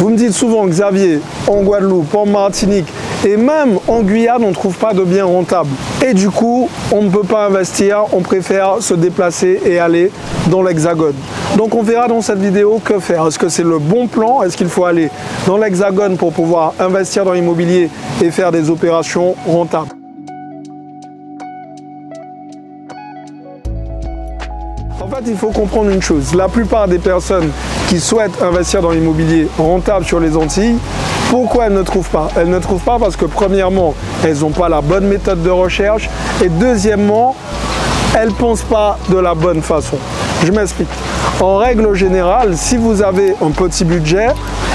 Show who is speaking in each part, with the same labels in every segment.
Speaker 1: Vous me dites souvent, Xavier, en Guadeloupe, en Martinique et même en Guyane, on ne trouve pas de biens rentables. Et du coup, on ne peut pas investir, on préfère se déplacer et aller dans l'Hexagone. Donc on verra dans cette vidéo que faire. Est-ce que c'est le bon plan? Est-ce qu'il faut aller dans l'Hexagone pour pouvoir investir dans l'immobilier et faire des opérations rentables? Il faut comprendre une chose. La plupart des personnes qui souhaitent investir dans l'immobilier rentable sur les Antilles, pourquoi elles ne trouvent pas? Elles ne trouvent pas parce que premièrement, elles n'ont pas la bonne méthode de recherche et deuxièmement, elles ne pensent pas de la bonne façon. Je m'explique. En règle générale, si vous avez un petit budget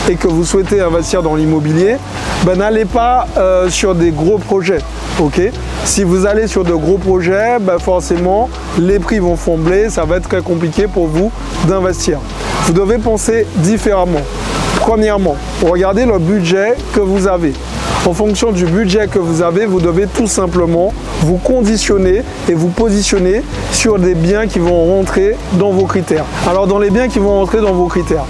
Speaker 1: et que vous souhaitez investir dans l'immobilier, ben, n'allez pas euh, sur des gros projets. si vous allez sur de gros projets, ben, forcément, les prix vont fomber, ça va être très compliqué pour vous d'investir. Vous devez penser différemment. Premièrement, regardez le budget que vous avez. En fonction du budget que vous avez, vous devez tout simplement vous conditionner et vous positionner sur des biens qui vont rentrer dans vos critères. Alors dans les biens qui vont rentrer dans vos critères,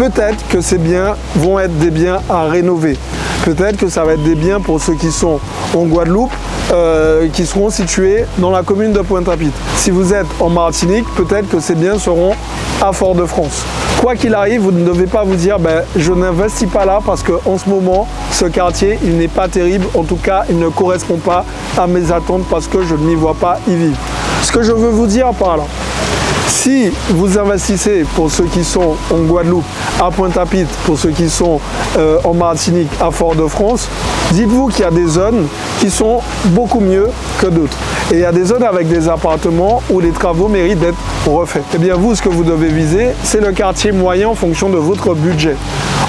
Speaker 1: peut-être que ces biens vont être des biens à rénover. Peut-être que ça va être des biens pour ceux qui sont en Guadeloupe, euh, qui seront situés dans la commune de Pointe-à-Pitre. Si vous êtes en Martinique, peut-être que ces biens seront à Fort-de-France. Quoi qu'il arrive, vous ne devez pas vous dire ben, je n'investis pas là parce qu'en ce moment, ce quartier, il n'est pas terrible. En tout cas, il ne correspond pas à mes attentes parce que je ne m'y vois pas y vivre. Ce que je veux vous dire par là, si vous investissez pour ceux qui sont en Guadeloupe, à Pointe-à-Pitre, pour ceux qui sont euh, en Martinique, à Fort-de-France, dites-vous qu'il y a des zones qui sont beaucoup mieux que d'autres. Et il y a des zones avec des appartements où les travaux méritent d'être refaits. Eh bien vous, ce que vous devez viser, c'est le quartier moyen en fonction de votre budget.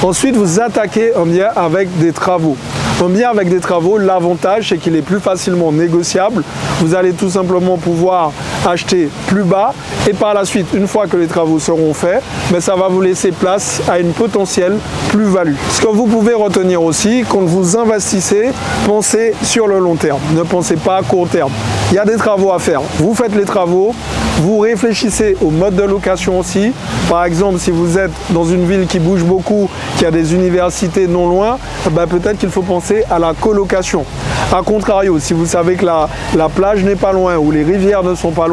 Speaker 1: Ensuite, vous attaquez un bien avec des travaux. Un bien avec des travaux, l'avantage c'est qu'il est plus facilement négociable. Vous allez tout simplement pouvoir acheter plus bas et par la suite, une fois que les travaux seront faits, mais ben, ça va vous laisser place à une potentielle plus-value. Ce que vous pouvez retenir aussi, quand vous investissez, pensez sur le long terme. Ne pensez pas à court terme. Il y a des travaux à faire. Vous faites les travaux, vous réfléchissez au mode de location aussi. Par exemple, si vous êtes dans une ville qui bouge beaucoup, qui a des universités non loin, ben, peut-être qu'il faut penser à la colocation. A contrario, si vous savez que la, la plage n'est pas loin ou les rivières ne sont pas loin,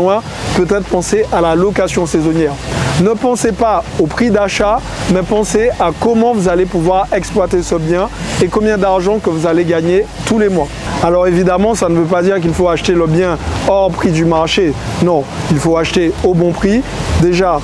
Speaker 1: peut-être penser à la location saisonnière. Ne pensez pas au prix d'achat, mais pensez à comment vous allez pouvoir exploiter ce bien et combien d'argent que vous allez gagner tous les mois. Alors évidemment, ça ne veut pas dire qu'il faut acheter le bien hors prix du marché. Non, il faut acheter au bon prix. Déjà,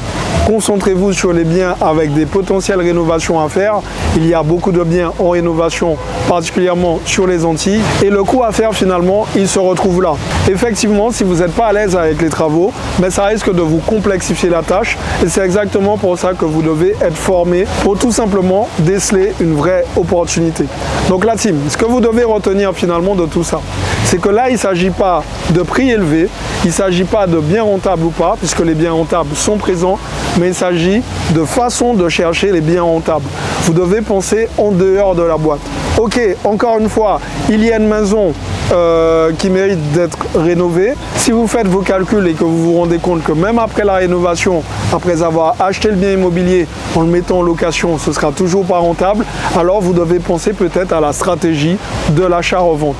Speaker 1: concentrez-vous sur les biens avec des potentielles rénovations à faire. Il y a beaucoup de biens en rénovation, particulièrement sur les Antilles. Et le coût à faire finalement, il se retrouve là. Effectivement, si vous n'êtes pas à l'aise avec les travaux, mais ça risque de vous complexifier la tâche. Et c'est exactement pour ça que vous devez être formé pour tout simplement déceler une vraie opportunité. Donc la team, ce que vous devez retenir finalement de tout ça, c'est que là, il ne s'agit pas de prix élevé, il ne s'agit pas de biens rentables ou pas, puisque les biens rentables sont présents, mais il s'agit de façon de chercher les biens rentables. Vous devez penser en dehors de la boîte. Ok, encore une fois, il y a une maison euh, qui mérite d'être rénovée. Si vous faites vos calculs et que vous vous rendez compte que même après la rénovation, après avoir acheté le bien immobilier en le mettant en location, ce sera toujours pas rentable, alors vous devez penser peut-être à la stratégie de l'achat-revente.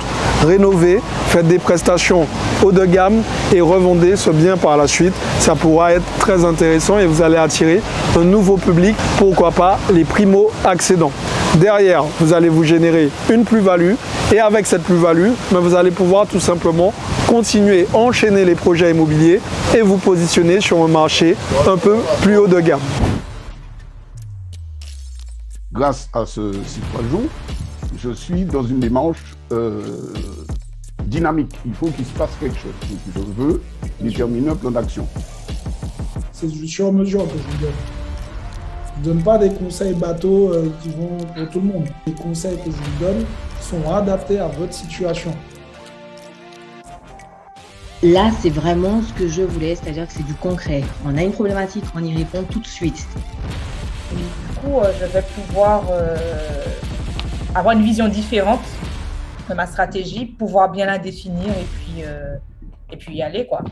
Speaker 1: Rénovez, faites des prestations haut de gamme et revendez ce bien par la suite. Ça pourra être très intéressant et vous allez attirer un nouveau public, pourquoi pas les primo-accédants. Derrière, vous allez vous générer une plus-value et avec cette plus-value, ben, vous allez pouvoir tout simplement continuer, enchaîner les projets immobiliers et vous positionner sur un marché un peu plus haut de gamme.
Speaker 2: Grâce à ce site jour, je suis dans une démarche euh, dynamique. Il faut qu'il se passe quelque chose. je veux déterminer un plan d'action.
Speaker 3: C'est sur mesure que je vous donne. Je ne donne pas des conseils bateaux euh, qui vont pour tout le monde. Les conseils que je vous donne sont adaptés à votre situation.
Speaker 4: Là, c'est vraiment ce que je voulais, c'est-à-dire que c'est du concret. On a une problématique, on y répond tout de suite.
Speaker 5: du coup, euh, je vais pouvoir euh, avoir une vision différente de ma stratégie, pouvoir bien la définir et puis, et puis y aller, quoi.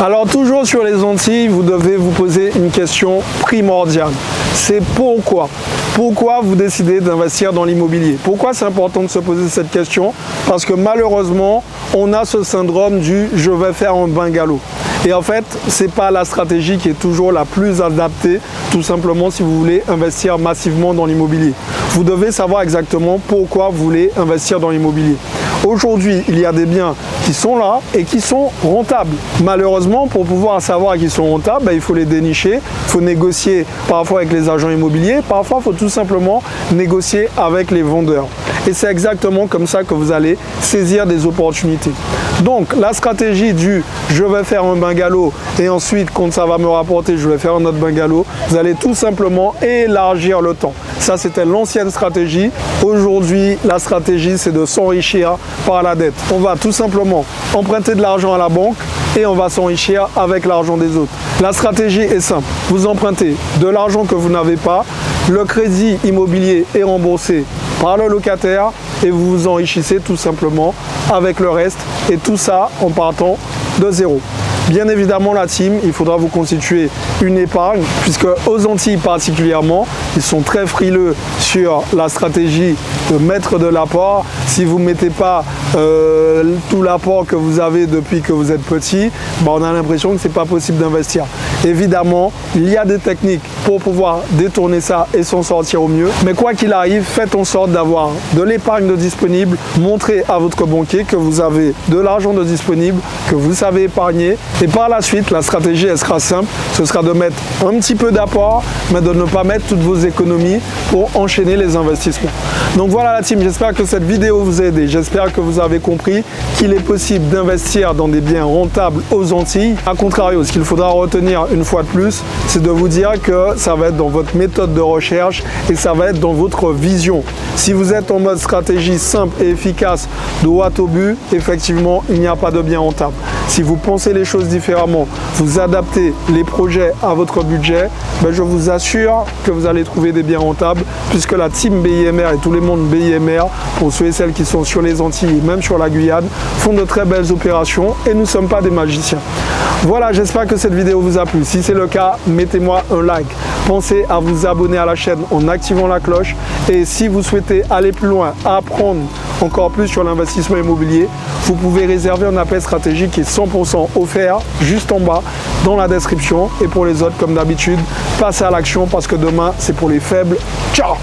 Speaker 1: Alors toujours sur les Antilles, vous devez vous poser une question primordiale. C'est pourquoi? Pourquoi vous décidez d'investir dans l'immobilier? Pourquoi c'est important de se poser cette question? Parce que malheureusement, on a ce syndrome du je vais faire un bungalow. Et en fait, ce n'est pas la stratégie qui est toujours la plus adaptée, tout simplement si vous voulez investir massivement dans l'immobilier. Vous devez savoir exactement pourquoi vous voulez investir dans l'immobilier. Aujourd'hui, il y a des biens sont là et qui sont rentables. Malheureusement, pour pouvoir savoir qu'ils sont rentables, ben, il faut les dénicher, il faut négocier parfois avec les agents immobiliers, parfois il faut tout simplement négocier avec les vendeurs. Et c'est exactement comme ça que vous allez saisir des opportunités. Donc la stratégie du je vais faire un bungalow et ensuite quand ça va me rapporter je vais faire un autre bungalow, vous allez tout simplement élargir le temps. Ça c'était l'ancienne stratégie. Aujourd'hui la stratégie c'est de s'enrichir par la dette. On va tout simplement emprunter de l'argent à la banque et on va s'enrichir avec l'argent des autres. La stratégie est simple. Vous empruntez de l'argent que vous n'avez pas, le crédit immobilier est remboursé par le locataire et vous vous enrichissez tout simplement avec le reste et tout ça en partant de zéro. Bien évidemment, la team, il faudra vous constituer une épargne, puisque aux Antilles particulièrement, ils sont très frileux sur la stratégie de mettre de l'apport. Si vous ne mettez pas euh, tout l'apport que vous avez depuis que vous êtes petit, bah, on a l'impression que ce n'est pas possible d'investir. Évidemment, il y a des techniques pour pouvoir détourner ça et s'en sortir au mieux. Mais quoi qu'il arrive, faites en sorte d'avoir de l'épargne de disponible. Montrez à votre banquier que vous avez de l'argent de disponible, que vous savez épargner et par la suite, la stratégie, elle sera simple. Ce sera de mettre un petit peu d'apport, mais de ne pas mettre toutes vos économies pour enchaîner les investissements. Donc voilà la team, j'espère que cette vidéo vous a aidé. J'espère que vous avez compris qu'il est possible d'investir dans des biens rentables aux Antilles. A contrario, ce qu'il faudra retenir une fois de plus, c'est de vous dire que ça va être dans votre méthode de recherche et ça va être dans votre vision. Si vous êtes en mode stratégie simple et efficace, droit au but, effectivement, il n'y a pas de bien rentable. Si vous pensez les choses différemment, vous adaptez les projets à votre budget, ben je vous assure que vous allez trouver des biens rentables puisque la team BIMR et tous les mondes BIMR, pour ceux et celles qui sont sur les Antilles même sur la Guyane, font de très belles opérations et nous ne sommes pas des magiciens. Voilà, j'espère que cette vidéo vous a plu. Si c'est le cas, mettez-moi un like. Pensez à vous abonner à la chaîne en activant la cloche. Et si vous souhaitez aller plus loin, apprendre encore plus sur l'investissement immobilier, vous pouvez réserver un appel stratégique qui est 100% offert juste en bas dans la description. Et pour les autres, comme d'habitude, passez à l'action parce que demain, c'est pour les faibles. Ciao